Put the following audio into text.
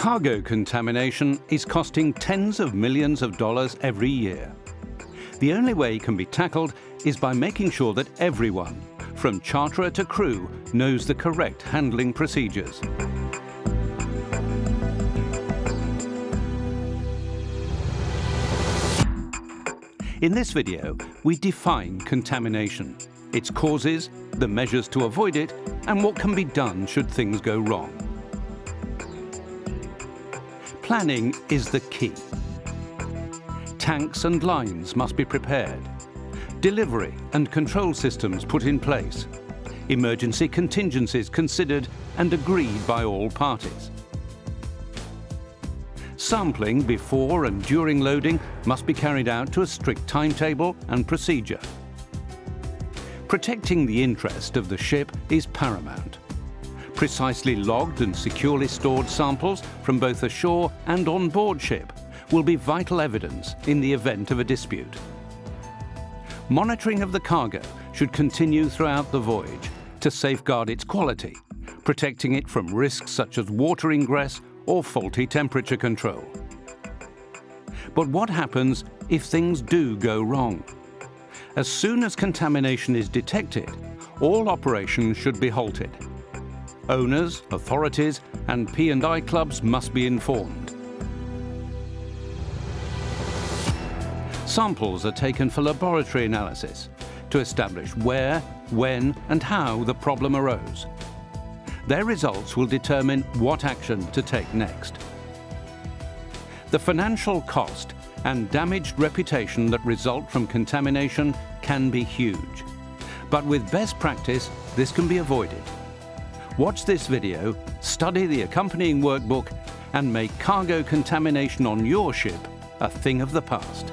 Cargo contamination is costing tens of millions of dollars every year. The only way it can be tackled is by making sure that everyone, from charterer to crew, knows the correct handling procedures. In this video, we define contamination, its causes, the measures to avoid it, and what can be done should things go wrong. Planning is the key. Tanks and lines must be prepared. Delivery and control systems put in place. Emergency contingencies considered and agreed by all parties. Sampling before and during loading must be carried out to a strict timetable and procedure. Protecting the interest of the ship is paramount. Precisely logged and securely stored samples from both ashore and on board ship will be vital evidence in the event of a dispute. Monitoring of the cargo should continue throughout the voyage to safeguard its quality, protecting it from risks such as water ingress or faulty temperature control. But what happens if things do go wrong? As soon as contamination is detected, all operations should be halted. Owners, authorities and P&I clubs must be informed. Samples are taken for laboratory analysis to establish where, when and how the problem arose. Their results will determine what action to take next. The financial cost and damaged reputation that result from contamination can be huge. But with best practice, this can be avoided. Watch this video, study the accompanying workbook, and make cargo contamination on your ship a thing of the past.